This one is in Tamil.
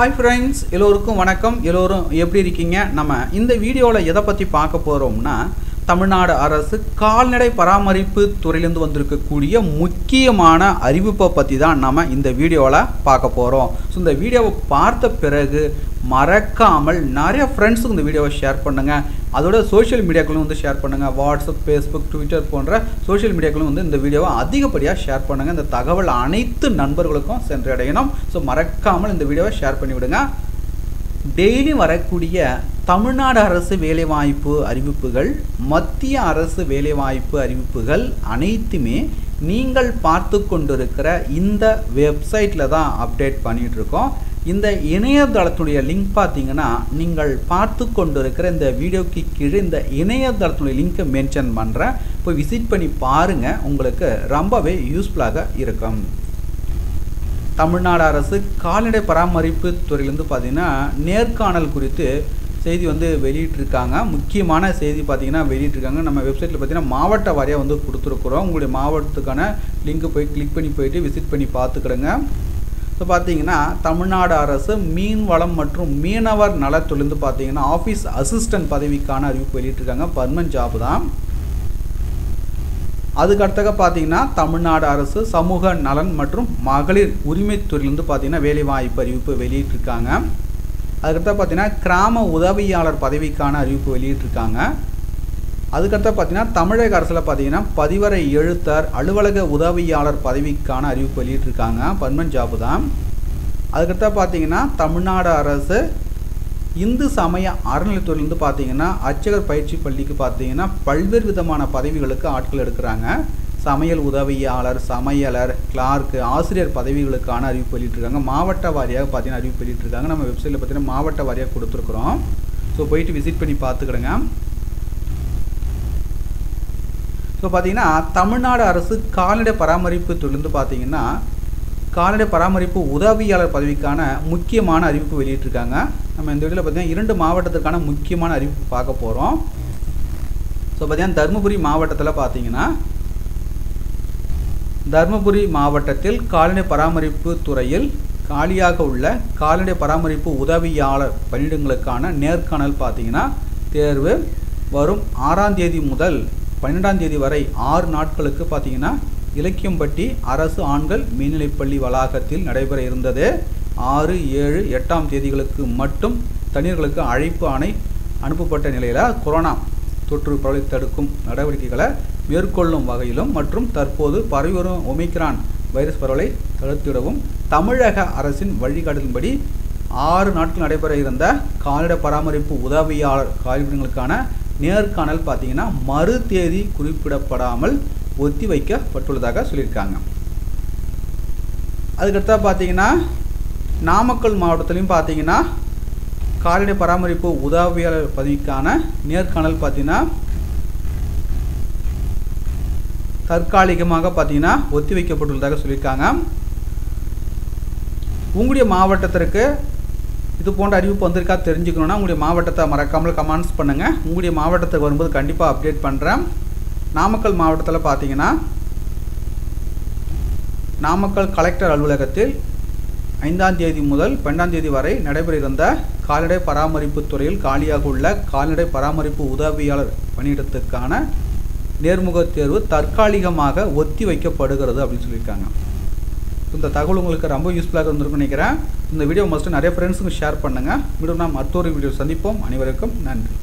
ஹாய் ஃப்ரெண்ட்ஸ் எல்லோருக்கும் வணக்கம். எல்லோரும் எப்படி இருக்கீங்க? நம்ம இந்த வீடியோவில் எதை பற்றி பார்க்க போகிறோம்னா தமிழ்நாடு அரசு கால்நடை பராமரிப்பு துறையிலேருந்து வந்திருக்கக்கூடிய முக்கியமான அறிவிப்பை பற்றி தான் நம்ம இந்த வீடியோவில் பார்க்க போகிறோம் ஸோ இந்த வீடியோவை பார்த்த பிறகு மறக்காமல் நிறைய ஃப்ரெண்ட்ஸுக்கு இந்த வீடியோவை ஷேர் பண்ணுங்கள் அதோட சோஷியல் மீடியாக்களும் வந்து ஷேர் பண்ணுங்கள் வாட்ஸ்அப் ஃபேஸ்புக் ட்விட்டர் போன்ற சோஷியல் மீடியாக்களும் வந்து இந்த வீடியோவை அதிகப்படியாக ஷேர் பண்ணுங்கள் இந்த தகவல் அனைத்து நண்பர்களுக்கும் சென்றடையணும். ஸோ மறக்காமல் இந்த வீடியோவை ஷேர் பண்ணிவிடுங்க. டெய்லி வரக்கூடிய தமிழ்நாடு அரசு வேலைவாய்ப்பு அறிவிப்புகள் மத்திய அரசு வேலைவாய்ப்பு அறிவிப்புகள் அனைத்துமே நீங்கள் பார்த்து கொண்டிருக்கிற இந்த வெப்சைட்டில் தான் அப்டேட் பண்ணிகிட்ருக்கோம் இந்த இணையதளத்துடைய லிங்க் பார்த்தீங்கன்னா நீங்கள் பார்த்து கொண்டிருக்கிற இந்த வீடியோக்கு கீழே இந்த இணையதளத்துடைய லிங்க்கை மென்ஷன் பண்ணுறேன் இப்போ விசிட் பண்ணி பாருங்கள் உங்களுக்கு ரொம்பவே யூஸ்ஃபுல்லாக இருக்கும். தமிழ்நாடு அரசு கால்நடை பராமரிப்பு துறையிலேருந்து பார்த்தீங்கன்னா நேர்காணல் குறித்து செய்தி வந்து வெளியிட்டிருக்காங்க. முக்கியமான செய்தி பார்த்தீங்கன்னா வெளியிட்டிருக்காங்க. நம்ம வெப்சைட்டில் பார்த்தீங்கன்னா மாவட்ட வாரியாக வந்து கொடுத்துருக்குறோம். உங்களுடைய மாவட்டத்துக்கான லிங்க்கு போய் கிளிக் பண்ணி போயிட்டு விசிட் பண்ணி பார்த்துக்கிடுங்க ஸோ பார்த்தீங்கன்னா தமிழ்நாடு அரசு மீன் வளம் மற்றும் மீனவர் நலத்துலேருந்து பார்த்தீங்கன்னா ஆஃபீஸ் அசிஸ்டன்ட் பதவிக்கான அறிவிப்பு வெளியிட்டிருக்காங்க. பர்மனன்ட் ஜாப் தான். அதுக்கடுத்தக பார்த்தீங்கன்னா தமிழ்நாடு அரசு சமூக நலன் மற்றும் மகளிர் உரிமைத்துறையிலேருந்து பார்த்தீங்கன்னா வேலைவாய்ப்பு அறிவிப்பு வெளியிட்டிருக்காங்க. அதுக்கடுத்த பார்த்தீங்கன்னா கிராம உதவியாளர் பதவிக்கான அறிவிப்பு வெளியிட்டிருக்காங்க. அதுக்கடுத்த பார்த்தீங்கன்னா தமிழக அரசில் பார்த்தீங்கன்னா பதிவரை எழுத்தர் அலுவலக உதவியாளர் பதவிக்கான அறிவிப்பு வெளியிட்டிருக்காங்க. பர்மன் ஜாபு தான். அதுக்கடுத்த பார்த்தீங்கன்னா தமிழ்நாடு அரசு இந்து சமய அறநிலைத்துறையிலேருந்து பார்த்தீங்கன்னா அர்ச்சகர் பயிற்சி பள்ளிக்கு பார்த்தீங்கன்னா பல்வேறு விதமான பதவிகளுக்கு ஆட்கள் எடுக்கிறாங்க. சமையல் உதவியாளர் சமையலர் கிளார்க்கு ஆசிரியர் பதவிகளுக்கான அறிவிப்பு வெளியிட்டிருக்காங்க. மாவட்ட வாரியாக பார்த்தீங்கன்னா அறிவிப்பு வெளியிட்டிருக்காங்க. நம்ம வெப்சைட்டில் பார்த்தீங்கன்னா மாவட்ட வாரியாக கொடுத்துருக்குறோம். ஸோ போயிட்டு விசிட் பண்ணி பார்த்துக்கிடுங்க ஸோ பார்த்தீங்கன்னா தமிழ்நாடு அரசு கால்நடை பராமரிப்பு தொழில் பார்த்தீங்கன்னா கால்நடை பராமரிப்பு உதவியாளர் பதவிக்கான முக்கியமான அறிவிப்பு வெளியிட்டிருக்காங்க. நம்ம இந்த வீடியோவில் பார்த்தீங்கன்னா இரண்டு மாவட்டத்திற்கான முக்கியமான அறிவிப்பு பார்க்க போகிறோம் ஸோ பார்த்தீங்கன்னா தருமபுரி மாவட்டத்தில் பார்த்தீங்கன்னா தருமபுரி மாவட்டத்தில் கால்நடை பராமரிப்பு துறையில் காலியாக உள்ள கால்நடை பராமரிப்பு உதவியாளர் பணியிடங்களுக்கான நேர்காணல் பார்த்தீங்கன்னா தேர்வு வரும் ஆறாம் தேதி முதல் பன்னெண்டாம் தேதி வரை ஆறு நாட்களுக்கு பார்த்தீங்கன்னா இலக்கியம்பட்டி அரசு ஆண்கள் மேல்நிலைப்பள்ளி வளாகத்தில் நடைபெற இருந்தது. ஆறு ஏழு எட்டாம் தேதிகளுக்கு மட்டும் தனியர்களுக்கு அழைப்பு ஆணை அனுப்பப்பட்ட நிலையில் கொரோனா தொற்று பரவலை தடுக்கும் நடவடிக்கைகளை மேற்கொள்ளும் வகையிலும் மற்றும் தற்போது பரவி வரும் ஒமிக்ரான் வைரஸ் பரவலை தடுத்திடவும் தமிழக அரசின் வழிகாட்டலின்படி ஆறு நாட்கள் நடைபெற இருந்த கால்நடை பராமரிப்பு உதவியாளர் காலிடங்களுக்கான நேர்காணல் பார்த்தீங்கன்னா மறு தேதி குறிப்பிடப்படாமல் ஒத்தி வைக்கப்பட்டுள்ளதாக சொல்லியிருக்காங்க. அதுக்கடுத்தா பார்த்தீங்கன்னா நாமக்கல் மாவட்டத்திலையும் பார்த்தீங்கன்னா கால்நடை பராமரிப்பு உதவியாளர் பதவிக்கான நேர்காணல் பார்த்தீங்கன்னா தற்காலிகமாக பார்த்தீங்கன்னா ஒத்தி வைக்கப்பட்டுள்ளதாக சொல்லியிருக்காங்க. உங்களுடைய மாவட்டத்திற்கு இது போன்ற அறிவிப்பு வந்திருக்கா தெரிஞ்சுக்கணுன்னா உங்களுடைய மாவட்டத்தை மறக்காமல் கமெண்ட்ஸ் பண்ணுங்கள் உங்களுடைய மாவட்டத்துக்கு வரும்போது கண்டிப்பாக அப்டேட் பண்ணுறேன் நாமக்கல் மாவட்டத்தில் பார்த்தீங்கன்னா நாமக்கல் கலெக்டர் அலுவலகத்தில் ஐந்தாம் தேதி முதல் பன்னெண்டாம் தேதி வரை நடைபெற இருந்த கால்நடை பராமரிப்பு துறையில் காலியாக உள்ள கால்நடை பராமரிப்பு உதவியாளர் பணியிடத்துக்கான நேர்முகத் தேர்வு தற்காலிகமாக ஒத்தி வைக்கப்படுகிறது அப்படின்னு சொல்லியிருக்காங்க. இந்த தகவல் உங்களுக்கு ரொம்ப யூஸ்ஃபுல்லாக இருந்திருக்கும்னு நினைக்கிறேன். இந்த வீடியோ மஸ்ட்டு நிறைய ஃப்ரெண்ட்ஸுக்கு ஷேர் பண்ணுங்கள் மீண்டும் நாம் மற்றொரு வீடியோ சந்திப்போம். அனைவருக்கும் நன்றி.